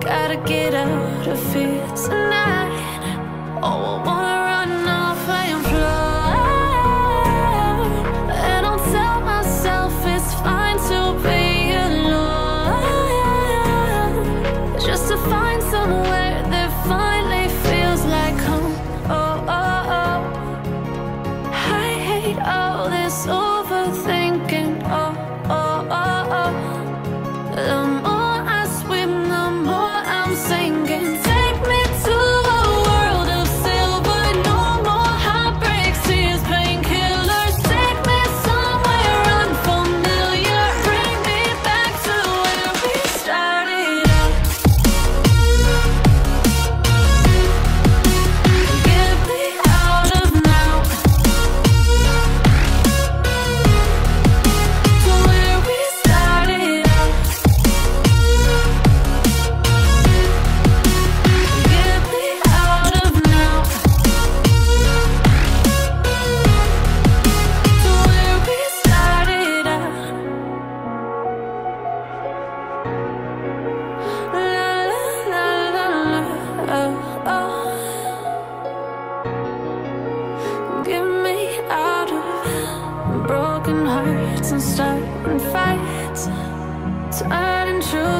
Gotta get out of here tonight. Oh, I want.